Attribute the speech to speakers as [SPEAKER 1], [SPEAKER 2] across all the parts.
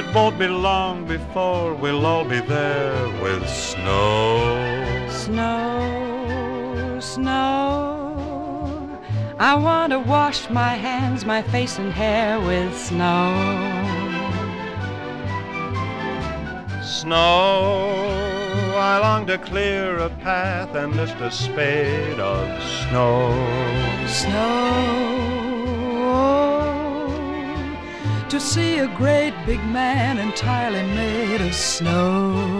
[SPEAKER 1] It won't be long before we'll all be there with snow.
[SPEAKER 2] snow, snow. I want to wash my hands, my face, and hair with snow.
[SPEAKER 1] Snow, I long to clear a path and lift a spade of snow.
[SPEAKER 2] Snow. To see a great big man entirely made of snow.
[SPEAKER 1] Snow,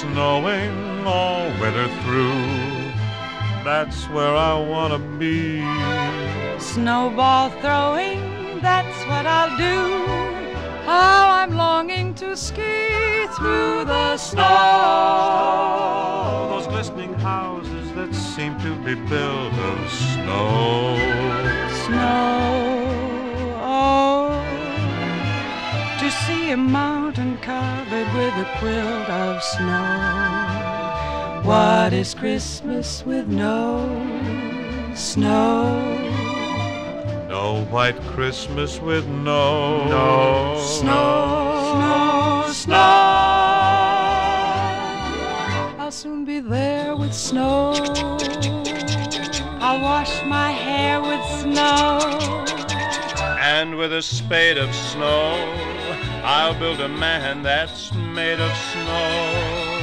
[SPEAKER 1] snowing all winter through. That's where I want to be.
[SPEAKER 2] Snowball throwing, that's what I'll do. How I'm longing to ski through the snow.
[SPEAKER 1] Those glistening houses that seem to be built of snow.
[SPEAKER 2] Snow. To see a mountain covered with a quilt of snow. What is Christmas with no snow?
[SPEAKER 1] No white Christmas with no, no
[SPEAKER 2] Snow, snow, snow. I'll soon be there with snow. I'll wash my hair with snow.
[SPEAKER 1] And with a spade of snow, I'll build a man that's made of snow.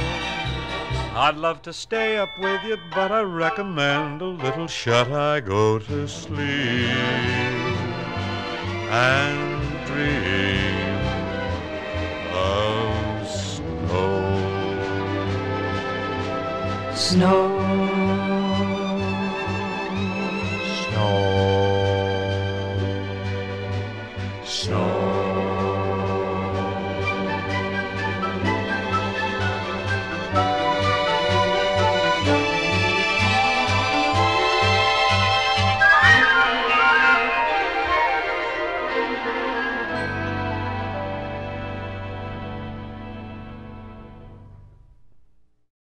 [SPEAKER 1] I'd love to stay up with you, but I recommend a little shut eye go to sleep and dream of snow. Snow.
[SPEAKER 2] Snow.